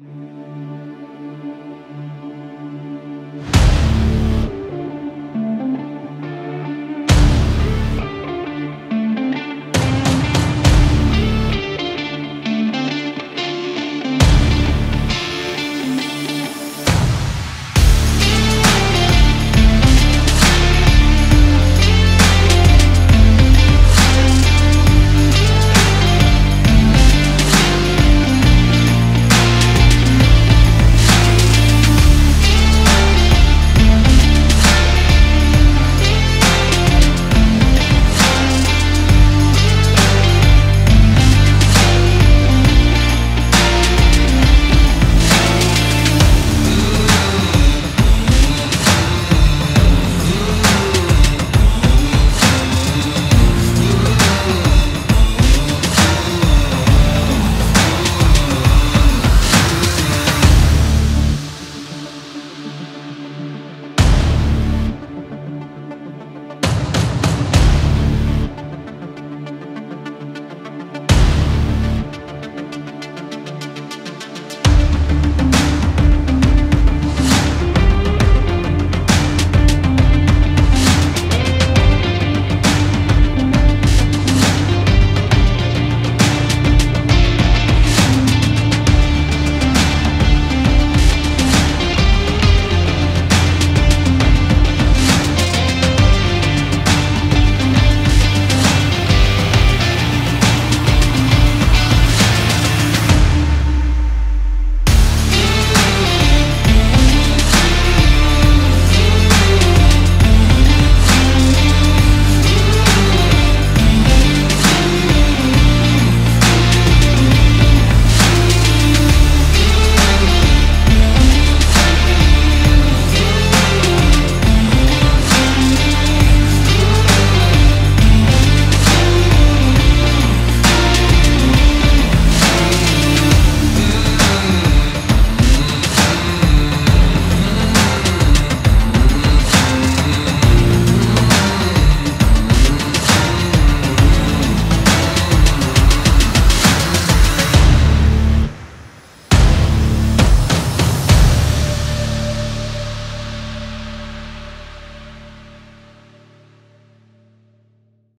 you